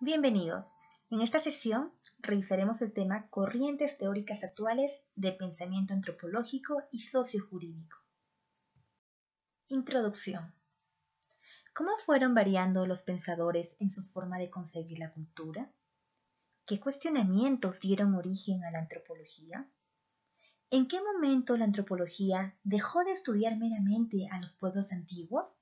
Bienvenidos. En esta sesión revisaremos el tema Corrientes teóricas actuales de pensamiento antropológico y sociojurídico. Introducción. ¿Cómo fueron variando los pensadores en su forma de concebir la cultura? ¿Qué cuestionamientos dieron origen a la antropología? ¿En qué momento la antropología dejó de estudiar meramente a los pueblos antiguos?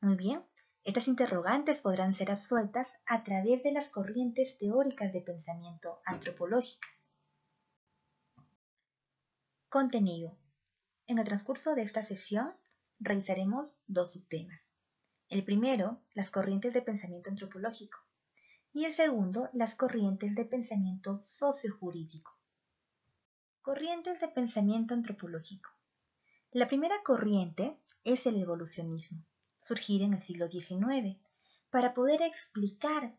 Muy bien, estas interrogantes podrán ser absueltas a través de las corrientes teóricas de pensamiento antropológicas. Contenido. En el transcurso de esta sesión revisaremos dos subtemas. El primero, las corrientes de pensamiento antropológico, y el segundo, las corrientes de pensamiento sociojurídico. Corrientes de pensamiento antropológico. La primera corriente es el evolucionismo surgir en el siglo XIX para poder explicar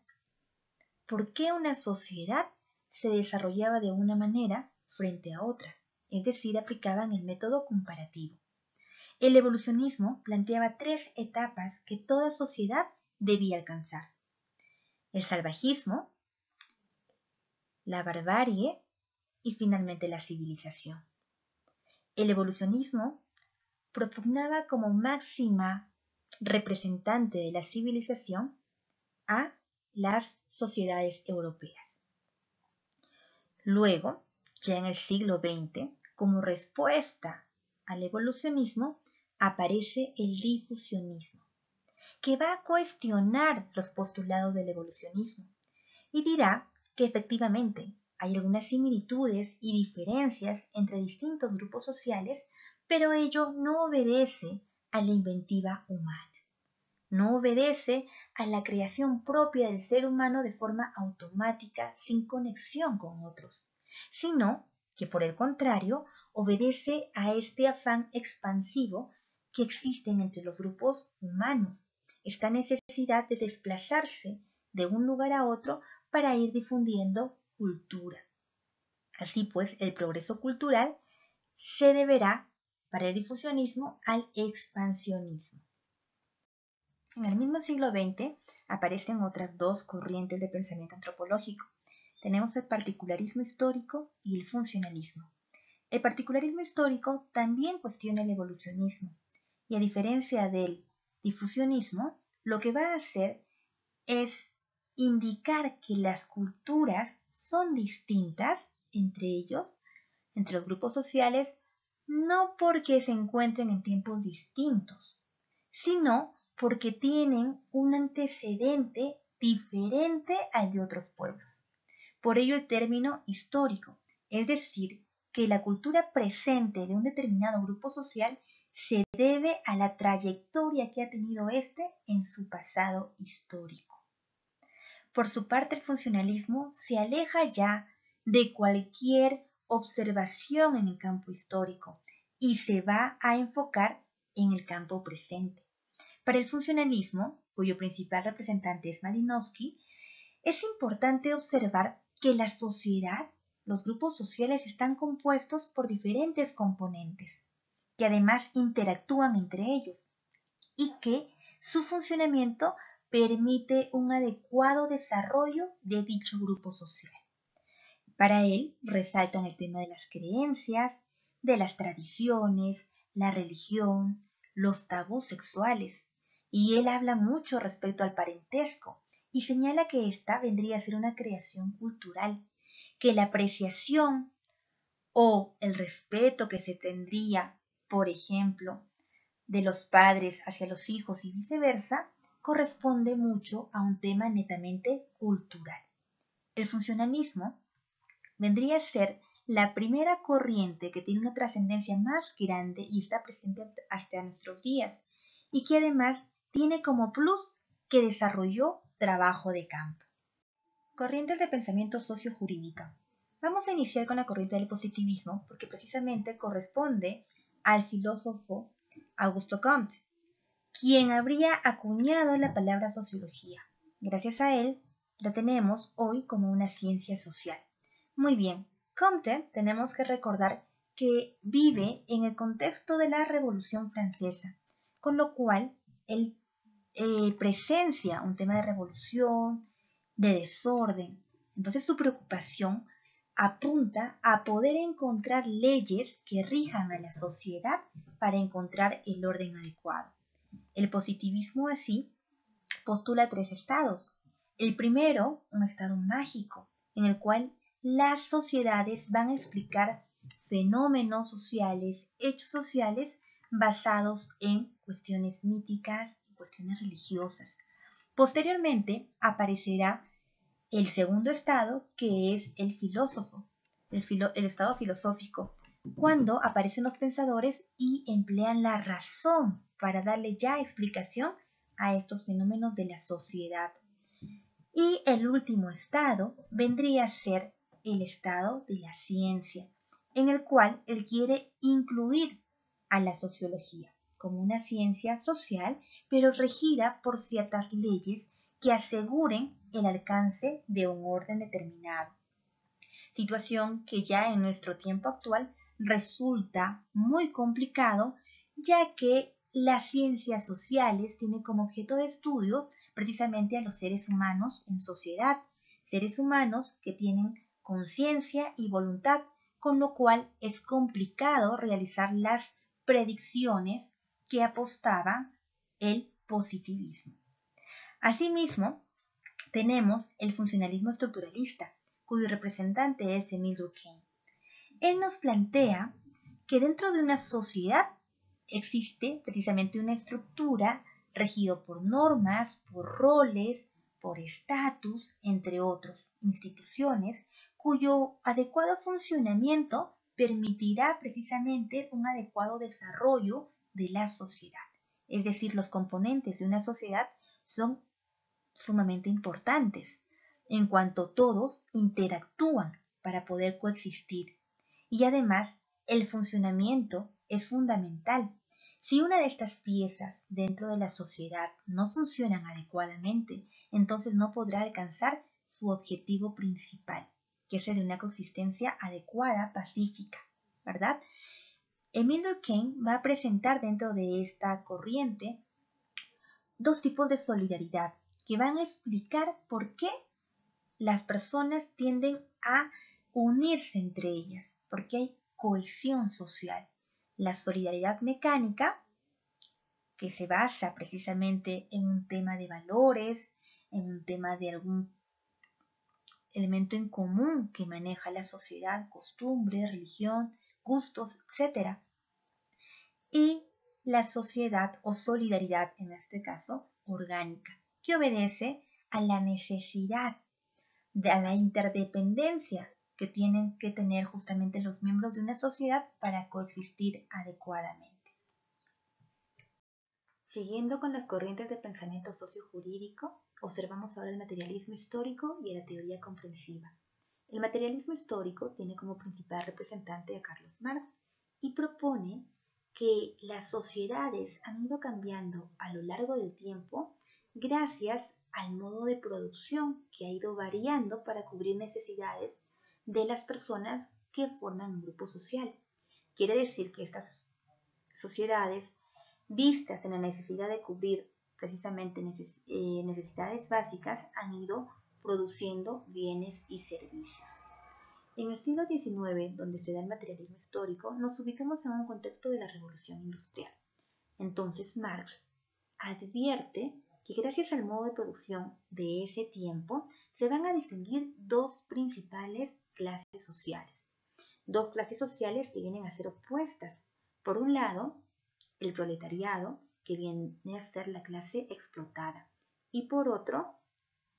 por qué una sociedad se desarrollaba de una manera frente a otra, es decir, aplicaban el método comparativo. El evolucionismo planteaba tres etapas que toda sociedad debía alcanzar. El salvajismo, la barbarie y finalmente la civilización. El evolucionismo propugnaba como máxima representante de la civilización a las sociedades europeas. Luego, ya en el siglo XX, como respuesta al evolucionismo, aparece el difusionismo, que va a cuestionar los postulados del evolucionismo y dirá que efectivamente hay algunas similitudes y diferencias entre distintos grupos sociales, pero ello no obedece a la inventiva humana. No obedece a la creación propia del ser humano de forma automática, sin conexión con otros, sino que por el contrario obedece a este afán expansivo que existen entre los grupos humanos, esta necesidad de desplazarse de un lugar a otro para ir difundiendo cultura. Así pues, el progreso cultural se deberá para el difusionismo al expansionismo. En el mismo siglo XX aparecen otras dos corrientes de pensamiento antropológico. Tenemos el particularismo histórico y el funcionalismo. El particularismo histórico también cuestiona el evolucionismo y a diferencia del difusionismo, lo que va a hacer es indicar que las culturas son distintas entre ellos, entre los grupos sociales, no porque se encuentren en tiempos distintos, sino porque tienen un antecedente diferente al de otros pueblos. Por ello el término histórico, es decir, que la cultura presente de un determinado grupo social se debe a la trayectoria que ha tenido éste en su pasado histórico. Por su parte, el funcionalismo se aleja ya de cualquier observación en el campo histórico y se va a enfocar en el campo presente. Para el funcionalismo, cuyo principal representante es Malinowski, es importante observar que la sociedad, los grupos sociales están compuestos por diferentes componentes, que además interactúan entre ellos y que su funcionamiento permite un adecuado desarrollo de dicho grupo social. Para él resaltan el tema de las creencias, de las tradiciones, la religión, los tabús sexuales, y él habla mucho respecto al parentesco y señala que esta vendría a ser una creación cultural, que la apreciación o el respeto que se tendría, por ejemplo, de los padres hacia los hijos y viceversa, corresponde mucho a un tema netamente cultural. El funcionalismo vendría a ser la primera corriente que tiene una trascendencia más grande y está presente hasta nuestros días, y que además tiene como plus que desarrolló trabajo de campo. Corrientes de pensamiento sociojurídica. Vamos a iniciar con la corriente del positivismo porque precisamente corresponde al filósofo Augusto Comte, quien habría acuñado la palabra sociología. Gracias a él la tenemos hoy como una ciencia social. Muy bien, Comte tenemos que recordar que vive en el contexto de la Revolución Francesa, con lo cual él eh, presencia un tema de revolución de desorden. Entonces su preocupación apunta a poder encontrar leyes que rijan a la sociedad para encontrar el orden adecuado. El positivismo así postula tres estados. El primero, un estado mágico, en el cual las sociedades van a explicar fenómenos sociales, hechos sociales basados en cuestiones míticas y cuestiones religiosas. Posteriormente aparecerá el segundo estado, que es el filósofo, el, el estado filosófico, cuando aparecen los pensadores y emplean la razón para darle ya explicación a estos fenómenos de la sociedad. Y el último estado vendría a ser el estado de la ciencia, en el cual él quiere incluir a la sociología como una ciencia social, pero regida por ciertas leyes que aseguren el alcance de un orden determinado. Situación que ya en nuestro tiempo actual resulta muy complicado, ya que las ciencias sociales tienen como objeto de estudio precisamente a los seres humanos en sociedad, seres humanos que tienen conciencia y voluntad, con lo cual es complicado realizar las predicciones que apostaba el positivismo. Asimismo, tenemos el funcionalismo estructuralista, cuyo representante es Emil Durkheim. Él nos plantea que dentro de una sociedad existe precisamente una estructura regido por normas, por roles, por estatus, entre otros, instituciones, cuyo adecuado funcionamiento permitirá precisamente un adecuado desarrollo de la sociedad. Es decir, los componentes de una sociedad son sumamente importantes, en cuanto todos interactúan para poder coexistir. Y además, el funcionamiento es fundamental. Si una de estas piezas dentro de la sociedad no funcionan adecuadamente, entonces no podrá alcanzar su objetivo principal, que es el de una coexistencia adecuada, pacífica, ¿verdad? Emil Durkheim va a presentar dentro de esta corriente dos tipos de solidaridad que van a explicar por qué las personas tienden a unirse entre ellas, porque hay cohesión social. La solidaridad mecánica, que se basa precisamente en un tema de valores, en un tema de algún elemento en común que maneja la sociedad, costumbre, religión, gustos, etc. Y la sociedad o solidaridad, en este caso, orgánica, que obedece a la necesidad, de, a la interdependencia que tienen que tener justamente los miembros de una sociedad para coexistir adecuadamente. Siguiendo con las corrientes de pensamiento sociojurídico, observamos ahora el materialismo histórico y la teoría comprensiva. El materialismo histórico tiene como principal representante a Carlos Marx y propone que las sociedades han ido cambiando a lo largo del tiempo gracias al modo de producción que ha ido variando para cubrir necesidades de las personas que forman un grupo social. Quiere decir que estas sociedades, vistas en la necesidad de cubrir precisamente eh, necesidades básicas, han ido produciendo bienes y servicios. En el siglo XIX, donde se da el materialismo histórico, nos ubicamos en un contexto de la revolución industrial. Entonces Marx advierte que gracias al modo de producción de ese tiempo se van a distinguir dos principales clases sociales. Dos clases sociales que vienen a ser opuestas. Por un lado, el proletariado, que viene a ser la clase explotada. Y por otro,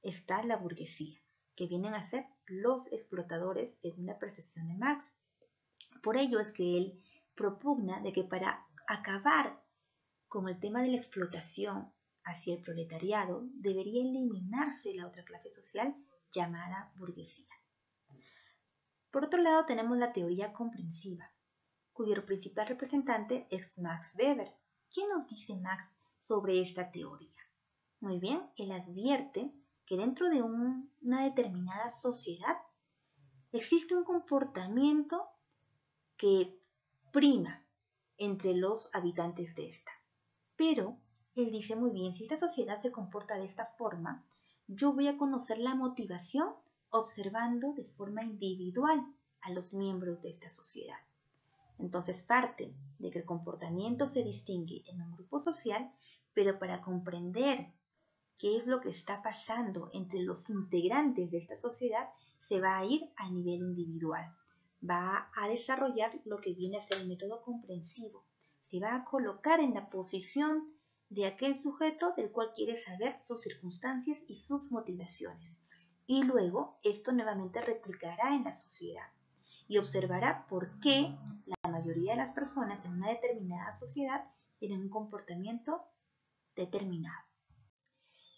está la burguesía, que vienen a ser los explotadores según la percepción de Marx. Por ello es que él propugna de que para acabar con el tema de la explotación hacia el proletariado debería eliminarse la otra clase social llamada burguesía. Por otro lado tenemos la teoría comprensiva, cuyo principal representante es Max Weber. ¿Qué nos dice Max sobre esta teoría? Muy bien, él advierte que dentro de una determinada sociedad existe un comportamiento que prima entre los habitantes de esta. Pero él dice muy bien, si esta sociedad se comporta de esta forma, yo voy a conocer la motivación observando de forma individual a los miembros de esta sociedad. Entonces parte de que el comportamiento se distingue en un grupo social, pero para comprender qué es lo que está pasando entre los integrantes de esta sociedad, se va a ir a nivel individual. Va a desarrollar lo que viene a ser el método comprensivo. Se va a colocar en la posición de aquel sujeto del cual quiere saber sus circunstancias y sus motivaciones. Y luego esto nuevamente replicará en la sociedad y observará por qué mayoría de las personas en una determinada sociedad tienen un comportamiento determinado.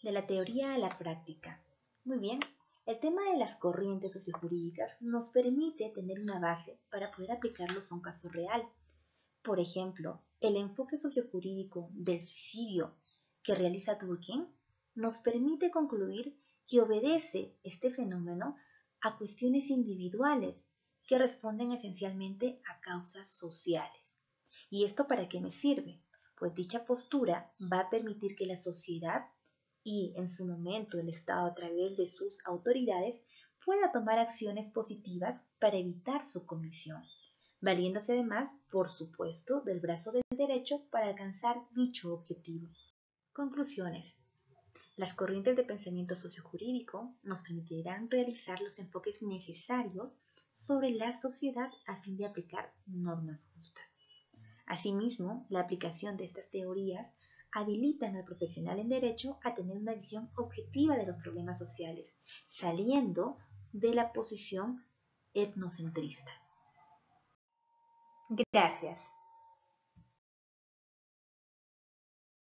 De la teoría a la práctica. Muy bien, el tema de las corrientes sociojurídicas nos permite tener una base para poder aplicarlos a un caso real. Por ejemplo, el enfoque sociojurídico del suicidio que realiza Turkin nos permite concluir que obedece este fenómeno a cuestiones individuales que responden esencialmente a causas sociales. ¿Y esto para qué me sirve? Pues dicha postura va a permitir que la sociedad y en su momento el Estado a través de sus autoridades pueda tomar acciones positivas para evitar su comisión, valiéndose además, por supuesto, del brazo del derecho para alcanzar dicho objetivo. Conclusiones. Las corrientes de pensamiento sociojurídico nos permitirán realizar los enfoques necesarios sobre la sociedad a fin de aplicar normas justas. Asimismo, la aplicación de estas teorías habilitan al profesional en derecho a tener una visión objetiva de los problemas sociales, saliendo de la posición etnocentrista. Gracias.